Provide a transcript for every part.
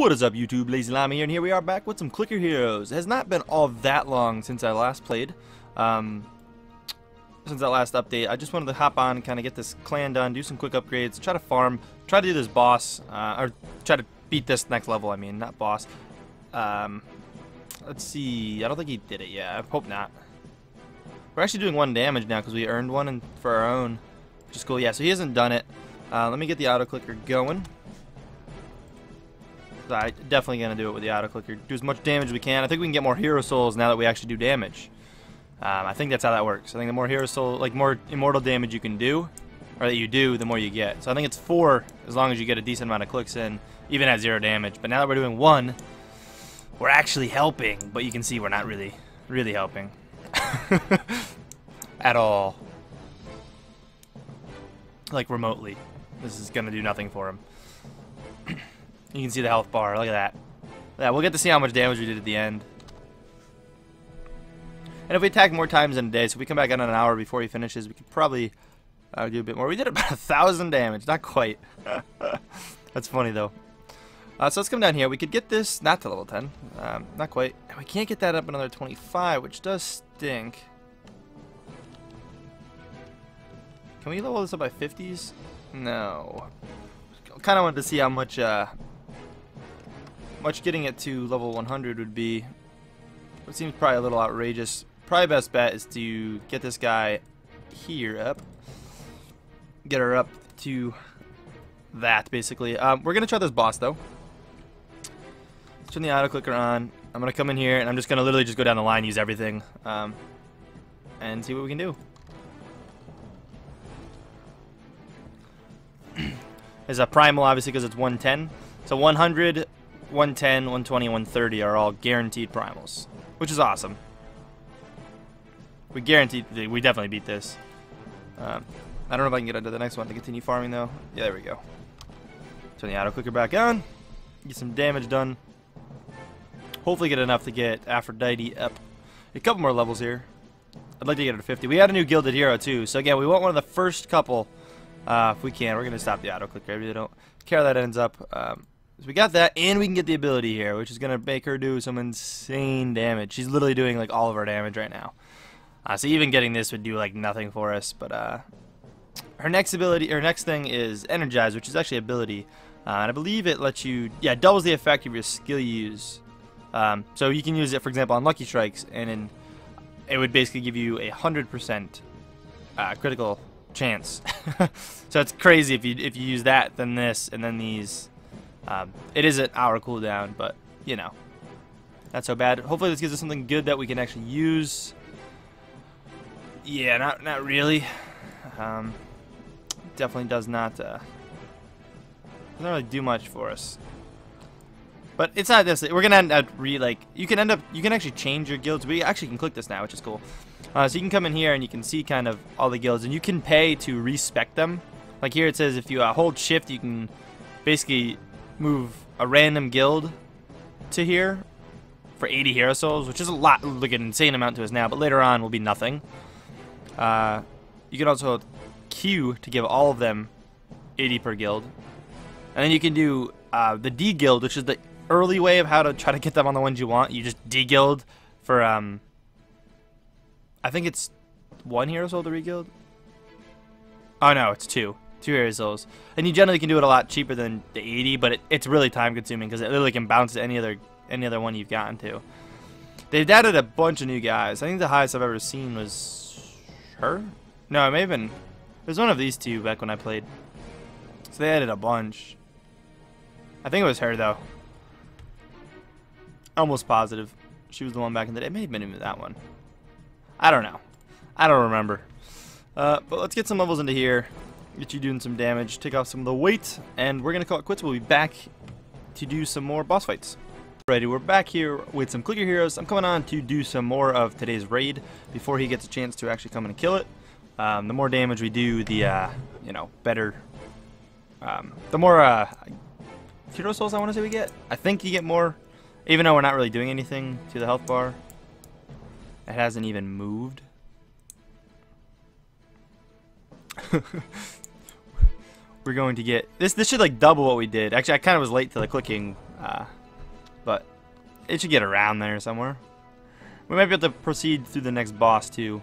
What is up YouTube, Lazee Llama here, and here we are back with some Clicker Heroes. It has not been all that long since I last played. Um, since that last update, I just wanted to hop on and kind of get this clan done, do some quick upgrades, try to farm, try to do this boss, uh, or try to beat this next level, I mean, not boss. Um, let's see, I don't think he did it yet, I hope not. We're actually doing one damage now because we earned one in, for our own, which is cool. Yeah, so he hasn't done it. Uh, let me get the auto clicker going. I definitely gonna do it with the auto clicker. Do as much damage as we can. I think we can get more hero souls now that we actually do damage. Um, I think that's how that works. I think the more hero soul, like more immortal damage you can do, or that you do, the more you get. So I think it's four as long as you get a decent amount of clicks in, even at zero damage. But now that we're doing one, we're actually helping. But you can see we're not really, really helping at all. Like remotely, this is gonna do nothing for him. You can see the health bar. Look at that. Yeah, we'll get to see how much damage we did at the end. And if we attack more times in a day, so we come back in an hour before he finishes, we could probably uh, do a bit more. We did about a thousand damage. Not quite. That's funny, though. Uh, so let's come down here. We could get this, not to level 10. Um, not quite. We can't get that up another 25, which does stink. Can we level this up by 50s? No. Kind of wanted to see how much uh, much getting it to level 100 would be. It seems probably a little outrageous. Probably best bet is to get this guy here up. Get her up to that, basically. Um, we're going to try this boss, though. Let's turn the auto clicker on. I'm going to come in here, and I'm just going to literally just go down the line, use everything, um, and see what we can do. There's a primal, obviously, because it's 110. So 100, 110, 120, 130 are all guaranteed primals, which is awesome. We guaranteed, we definitely beat this. Um, I don't know if I can get into the next one to continue farming though. Yeah, there we go. Turn the auto clicker back on. Get some damage done. Hopefully get enough to get Aphrodite up. A couple more levels here. I'd like to get her to 50. We had a new gilded hero too. So again, we want one of the first couple. Uh, if we can, we're going to stop the auto clicker. I really don't care how that ends up. Um, so we got that, and we can get the ability here, which is going to make her do some insane damage. She's literally doing like all of our damage right now. Uh, so even getting this would do like nothing for us. But uh, her next ability, her next thing is Energize, which is actually ability. Uh, and I believe it lets you, yeah, doubles the effect of your skill you use. Um, so you can use it, for example, on Lucky Strikes, and in, it would basically give you a 100% uh, critical chance. so it's crazy if you if you use that, then this, and then these um, it is an hour cooldown, but, you know, not so bad. Hopefully this gives us something good that we can actually use. Yeah, not not really. Um, definitely does not uh, doesn't really do much for us. But it's not this. We're gonna end up re like you can end up you can actually change your gilds. We actually can click this now, which is cool. Uh, so you can come in here and you can see kind of all the gilds, and you can pay to respec them. Like here it says if you uh, hold shift, you can basically move a random gild to here for 80 hero souls, which is a lot, like an insane amount to us now, but later on will be nothing. Uh, you can also Q to give all of them 80 per gild. And then you can do uh, the D gild, which is the early way of how to try to get them on the ones you want. You just D gild for, um, I think it's one hero soul to re-gild. Oh no, it's two two hero souls. And you generally can do it a lot cheaper than the 80, but it, it's really time consuming because it literally can bounce to any other any other one you've gotten to. They've added a bunch of new guys. I think the highest I've ever seen was her. No, it may have been. It was one of these two back when I played. So they added a bunch. I think it was her though. Almost positive. She was the one back in the day. It may have been even that one. I don't know. I don't remember. Uh, but let's get some levels into here get you doing some damage, take off some of the weight, and we're going to call it quits. We'll be back to do some more boss fights. Alrighty, we're back here with some clicker heroes. I'm coming on to do some more of today's raid before he gets a chance to actually come and kill it. Um, the more damage we do, the, uh, you know, better, um, the more, uh, hero souls I want to say we get. I think you get more, even though we're not really doing anything to the health bar. It hasn't even moved. we're going to get this this should like double what we did actually I kind of was late to the clicking Uh, but it should get around there somewhere. We might be able to proceed through the next boss too.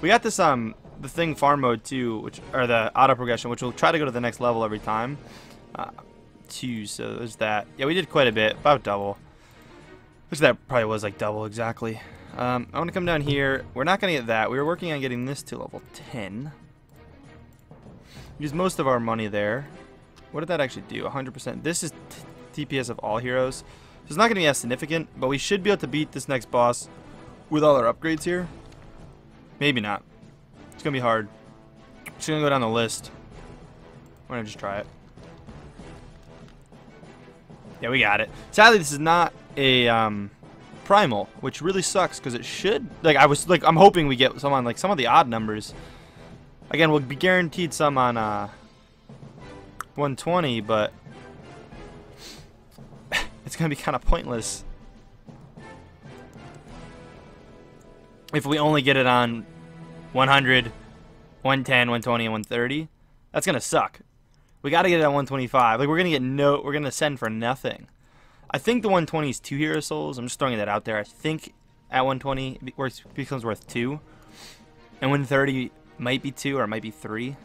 We got this um the thing farm mode too, which or the auto progression, which will try to go to the next level every time. Uh, two, so there's that. Yeah, we did quite a bit, about double. Which that probably was like double exactly. Um, I want to come down here. We're not going to get that. We were working on getting this to level 10. Use most of our money there. What did that actually do? 100%. This is DPS of all heroes. So it's not going to be as significant, but we should be able to beat this next boss with all our upgrades here. Maybe not. It's going to be hard. Just going to go down the list. I'm going to just try it. Yeah, we got it. Sadly, this is not a um, primal, which really sucks because it should. Like I was like, I'm hoping we get some on like some of the odd numbers. Again, we'll be guaranteed some on uh, 120, but it's gonna be kind of pointless if we only get it on 100, 110, 120, and 130. That's gonna suck. We got to get it on 125. Like we're gonna get no. We're gonna send for nothing. I think the 120 is two hero souls. I'm just throwing that out there. I think at 120 it becomes worth two, and 130 might be two or it might be three.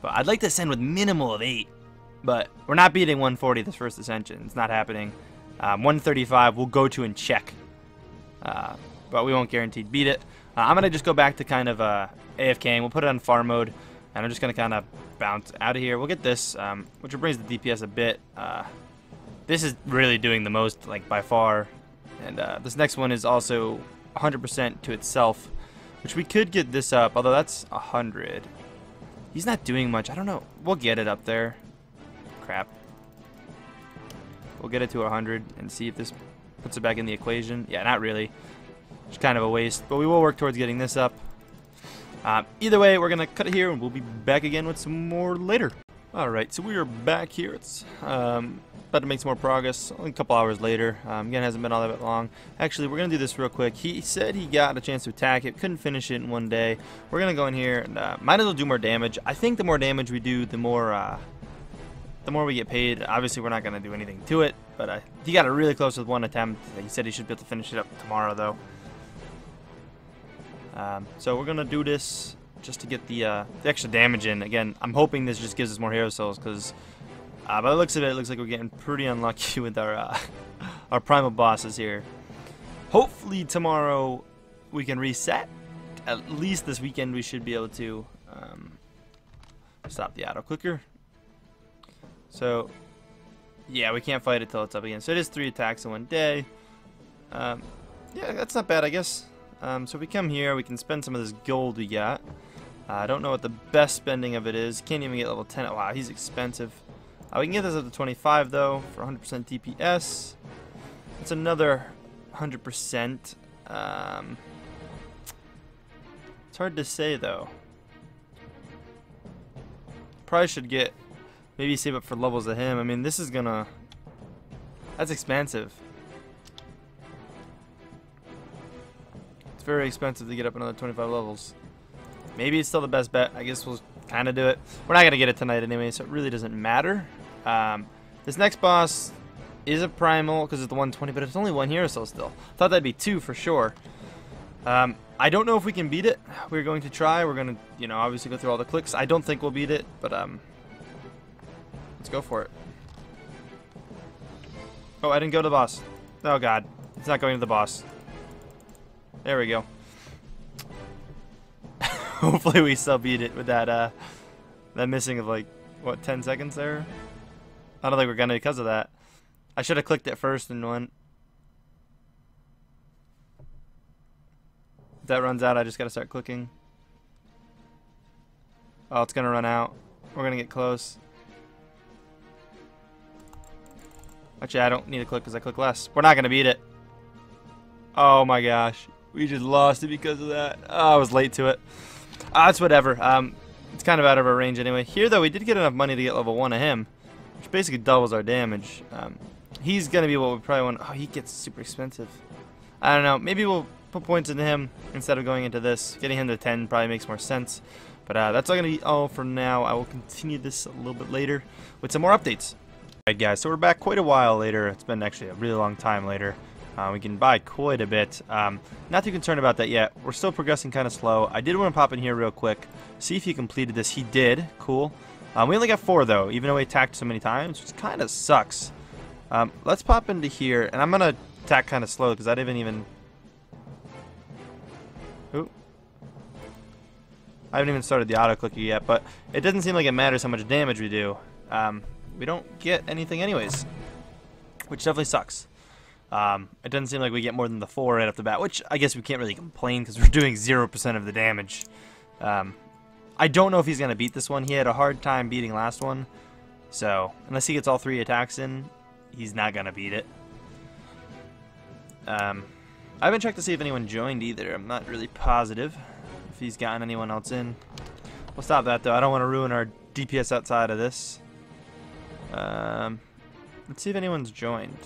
But I'd like to send with minimal of eight. But we're not beating 140 this first ascension. It's not happening. Um, 135 we'll go to and check. Uh, but we won't guarantee beat it. Uh, I'm going to just go back to kind of uh, AFK and we'll put it on farm mode. And I'm just going to kind of bounce out of here. We'll get this, um, which brings the DPS a bit. Uh, this is really doing the most, like, by far. And uh, this next one is also 100% to itself, which we could get this up, although that's 100. He's not doing much. I don't know. We'll get it up there. Crap. We'll get it to 100 and see if this puts it back in the equation. Yeah, not really. It's kind of a waste, but we will work towards getting this up. Uh, either way, we're going to cut it here, and we'll be back again with some more later. Alright, so we are back here. It's um, about to make some more progress, only a couple hours later. Um, again, hasn't been all that long. Actually, we're going to do this real quick. He said he got a chance to attack it, couldn't finish it in one day. We're going to go in here and uh, might as well do more damage. I think the more damage we do, the more uh, the more we get paid. Obviously, we're not going to do anything to it, but uh, he got it really close with one attempt. He said he should be able to finish it up tomorrow, though. Um, so we're going to do this just to get the, uh, the extra damage in. Again, I'm hoping this just gives us more hero souls because uh, by the looks of it, it looks like we're getting pretty unlucky with our uh, our primal bosses here. Hopefully tomorrow we can reset. At least this weekend we should be able to um, stop the auto clicker. So yeah, we can't fight it till it's up again. So it is three attacks in one day. Um, yeah, that's not bad, I guess. Um, so we come here, we can spend some of this gold we got. Uh, I don't know what the best spending of it is. Can't even get level 10. Wow, he's expensive. Uh, we can get this up to 25 though for 100% DPS. It's another 100%. Um, it's hard to say though. Probably should get maybe save up for levels of him. I mean, this is gonna. That's expensive. It's very expensive to get up another 25 levels. Maybe it's still the best bet. I guess we'll kind of do it. We're not going to get it tonight anyway, so it really doesn't matter. Um, this next boss is a primal because it's the 120, but it's only one hero soul still. Thought that'd be two for sure. Um, I don't know if we can beat it. We're going to try. We're going to, you know, obviously go through all the clicks. I don't think we'll beat it, but um, let's go for it. Oh, I didn't go to the boss. Oh, God. It's not going to the boss. There we go. Hopefully we still beat it with that, uh, that missing of like, what, 10 seconds there? I don't think we're gonna because of that. I should have clicked it first and went. If that runs out, I just gotta start clicking. Oh, it's gonna run out. We're gonna get close. Actually, I don't need to click because I click less. We're not gonna beat it. Oh my gosh. We just lost it because of that. Oh, I was late to it. Ah, it's whatever. Um, it's kind of out of our range anyway. Here, though, we did get enough money to get level 1 of him which basically doubles our damage. Um, he's going to be what we probably want. Oh, he gets super expensive. I don't know. Maybe we'll put points into him instead of going into this. Getting him to 10 probably makes more sense. But uh, that's all going to be all for now. I will continue this a little bit later with some more updates. Alright guys, so we're back quite a while later. It's been actually a really long time later. Uh, we can buy quite a bit. Um, not too concerned about that yet. We're still progressing kind of slow. I did want to pop in here real quick, see if he completed this. He did. Cool. Um, we only got four though, even though we attacked so many times, which kind of sucks. Um, let's pop into here, and I'm going to attack kind of slow because I didn't even... Ooh. I haven't even started the auto clicker yet, but it doesn't seem like it matters how much damage we do. Um, we don't get anything anyways, which definitely sucks. Um, it doesn't seem like we get more than the four right off the bat, which I guess we can't really complain because we're doing 0% of the damage. Um, I don't know if he's going to beat this one. He had a hard time beating last one. So, unless he gets all three attacks in, he's not going to beat it. Um, I haven't checked to see if anyone joined either. I'm not really positive if he's gotten anyone else in. We'll stop that, though. I don't want to ruin our DPS outside of this. Um, let's see if anyone's joined.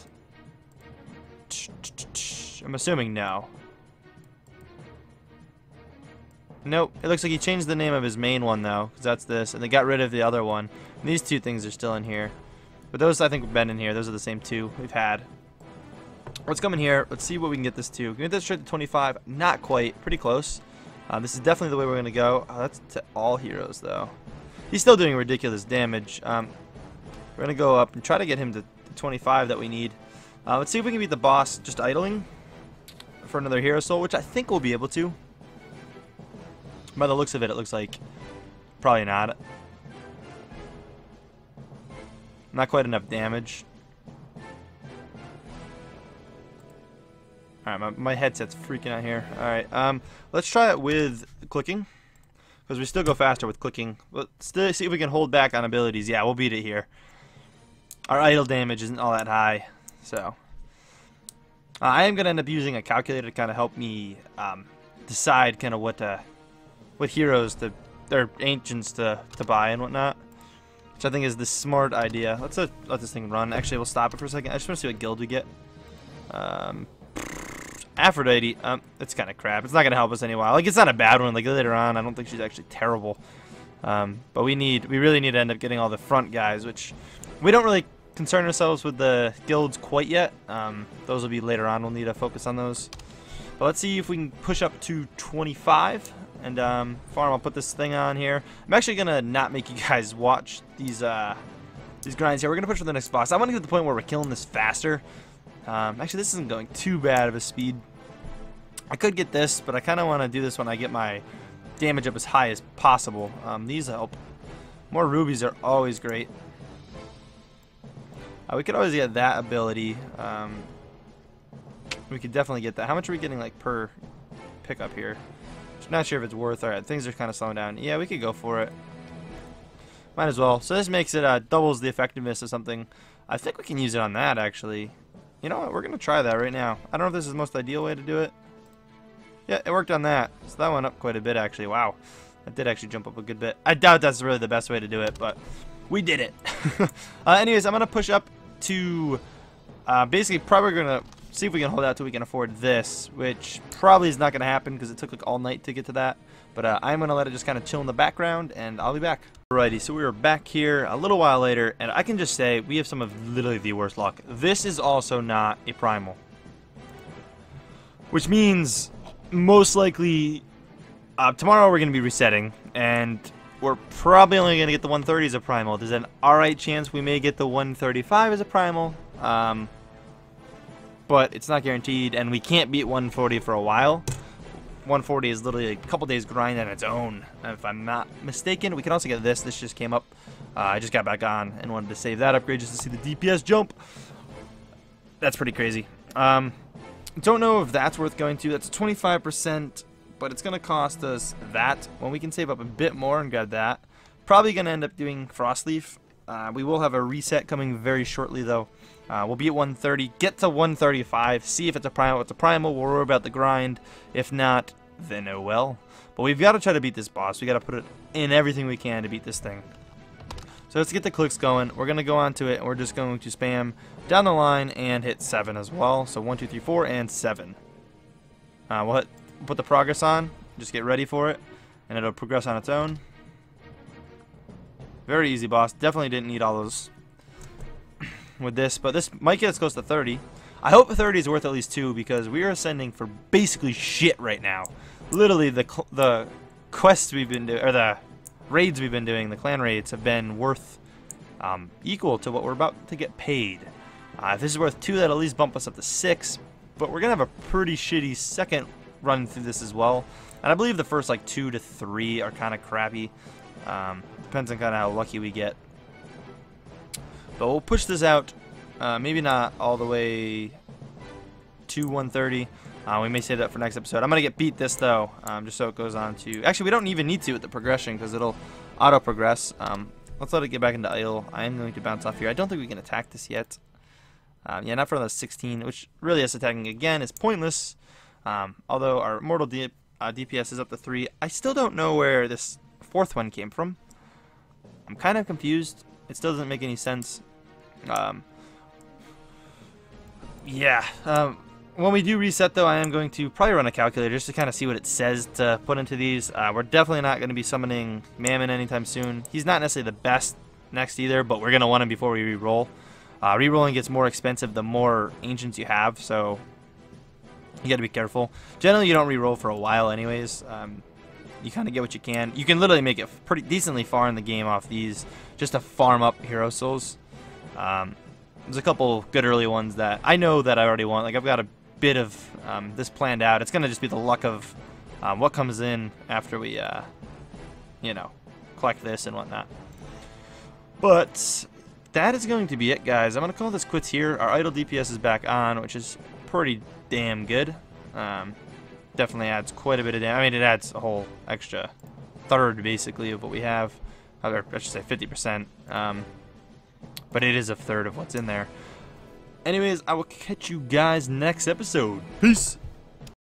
I'm assuming no. Nope. It looks like he changed the name of his main one, though, because that's this. And they got rid of the other one. And these two things are still in here. But those, I think, have been in here. Those are the same two we've had. Let's come in here. Let's see what we can get this to. Can we get this straight to 25. Not quite. Pretty close. Uh, this is definitely the way we're going to go. Oh, that's to all heroes, though. He's still doing ridiculous damage. Um, we're going to go up and try to get him to 25 that we need. Uh, let's see if we can beat the boss just idling for another hero soul, which I think we'll be able to. By the looks of it, it looks like probably not. Not quite enough damage. Alright, my, my headset's freaking out here. Alright, um, let's try it with clicking. Because we still go faster with clicking. Let's see if we can hold back on abilities. Yeah, we'll beat it here. Our idle damage isn't all that high. So, uh, I am going to end up using a calculator to kind of help me um, decide kind of what to what heroes to, their ancients to, to buy and whatnot. Which I think is the smart idea. Let's uh, let this thing run. Actually, we'll stop it for a second. I just want to see what gild we get. Um, Aphrodite. Um, it's kind of crap. It's not going to help us anyway. Like, it's not a bad one. Like, later on, I don't think she's actually terrible. Um, but we need, we really need to end up getting all the front guys, which we don't really concern ourselves with the gilds quite yet. Um, those will be later on. We'll need to focus on those. But let's see if we can push up to 25 and um, farm. I'll put this thing on here. I'm actually gonna not make you guys watch these uh, these grinds here. We're gonna push for the next boss. I want to get to the point where we're killing this faster. Um, actually, this isn't going too bad of a speed. I could get this, but I kind of want to do this when I get my damage up as high as possible. Um, these help. More rubies are always great. Uh, we could always get that ability. Um, we could definitely get that. How much are we getting like per pickup here? Not sure if it's worth. Alright, things are kind of slowing down. Yeah, we could go for it. Might as well. So this makes it uh, doubles the effectiveness of something. I think we can use it on that actually. You know what? We're gonna try that right now. I don't know if this is the most ideal way to do it. Yeah, it worked on that. So that went up quite a bit actually. Wow. That did actually jump up a good bit. I doubt that's really the best way to do it, but we did it. uh, anyways, I'm gonna push up to uh, basically probably gonna see if we can hold out till we can afford this, which probably is not going to happen because it took like all night to get to that. But uh, I'm going to let it just kind of chill in the background, and I'll be back. Alrighty, so we are back here a little while later, and I can just say we have some of literally the worst luck. This is also not a primal. Which means, most likely, uh, tomorrow we're going to be resetting, and we're probably only going to get the 130 as a primal. There's an alright chance we may get the 135 as a primal. Um, but it's not guaranteed, and we can't beat 140 for a while. 140 is literally a couple days grind on its own, if I'm not mistaken. We can also get this. This just came up. Uh, I just got back on and wanted to save that upgrade just to see the DPS jump. That's pretty crazy. Um, don't know if that's worth going to. That's 25%, but it's going to cost us that when we can save up a bit more and get that. Probably going to end up doing Frostleaf. Uh, we will have a reset coming very shortly, though. Uh, we'll be at 130, get to 135, see if it's a primal. It's a primal, we'll worry about the grind. If not, then oh well. But we've got to try to beat this boss. we got to put it in everything we can to beat this thing. So let's get the clicks going. We're going to go on to it, and we're just going to spam down the line and hit 7 as well. So 1, 2, 3, 4, and 7. Uh, we'll hit, put the progress on, just get ready for it, and it'll progress on its own. Very easy boss. Definitely didn't need all those with this, but this might get us close to 30. I hope 30 is worth at least 2 because we are ascending for basically shit right now. Literally, the the quests we've been doing, or the raids we've been doing, the clan raids, have been worth um, equal to what we're about to get paid. Uh, if this is worth 2, that'll at least bump us up to 6, but we're going to have a pretty shitty second run through this as well. And I believe the first like 2 to 3 are kind of crappy. Um, depends on kind of how lucky we get. But we'll push this out, uh, maybe not all the way to 130. Uh, we may save that for next episode. I'm going to get beat this, though, um, just so it goes on to... Actually, we don't even need to with the progression, because it'll auto-progress. Um, let's let it get back into idle. I am going to bounce off here. I don't think we can attack this yet. Um, yeah, not for the 16, which really us attacking again is pointless. Um, although our mortal D uh, DPS is up to 3. I still don't know where this fourth one came from. I'm kind of confused. It still doesn't make any sense. Um, yeah. Um, when we do reset, though, I am going to probably run a calculator just to kind of see what it says to put into these. Uh, we're definitely not going to be summoning Mammon anytime soon. He's not necessarily the best next either, but we're going to want him before we re-roll. Uh, Rerolling gets more expensive the more ancients you have, so you got to be careful. Generally, you don't re-roll for a while anyways. Um, you kind of get what you can. You can literally make it pretty decently far in the game off these just to farm up hero souls. Um, there's a couple good early ones that I know that I already want. Like I've got a bit of um, this planned out. It's gonna just be the luck of um, what comes in after we, uh, you know, collect this and whatnot. But that is going to be it, guys. I'm going to call this quits here. Our idle DPS is back on, which is pretty damn good. Um, definitely adds quite a bit of damage. I mean, it adds a whole extra third, basically, of what we have. Or I should say 50%. Um, but it is a third of what's in there. Anyways, I will catch you guys next episode. Peace!